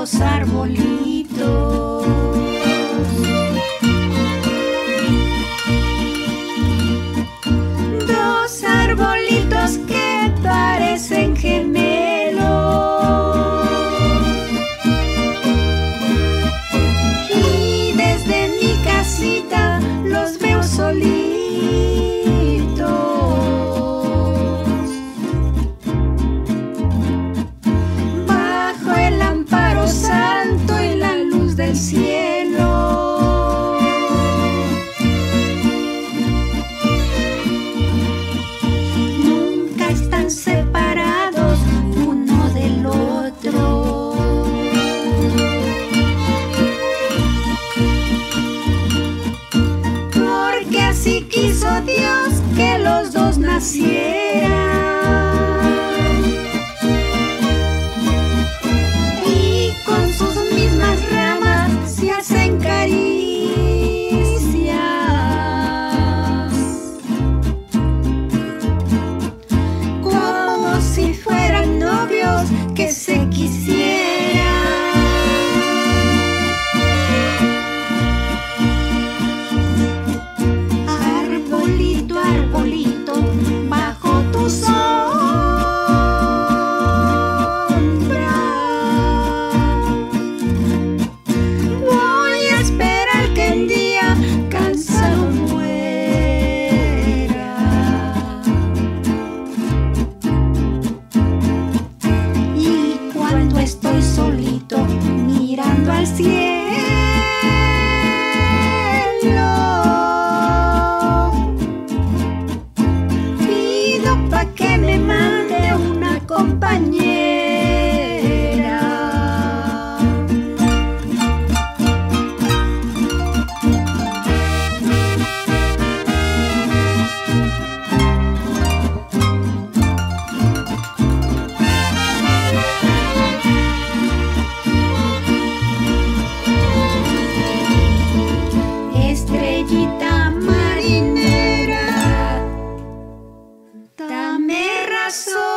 los árboles. Pido pa' que me mande una compañía. corazón.